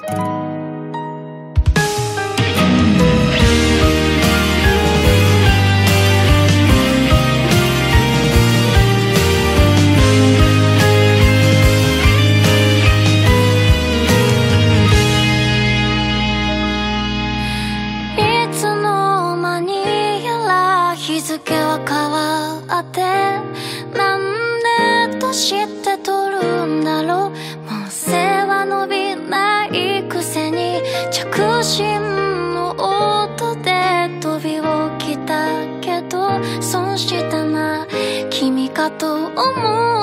いつの間にやら日付は変わると思う。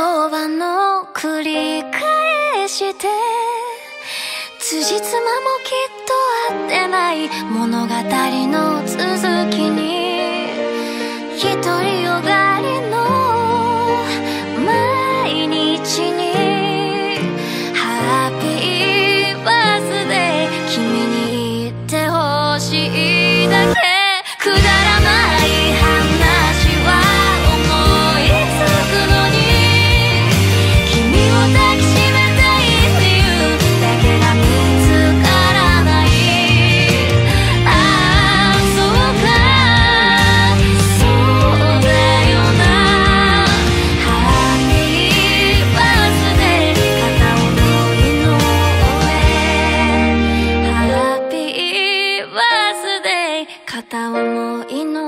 葉の繰り返して辻褄もきっと合ってない物語の続きに一人片思いの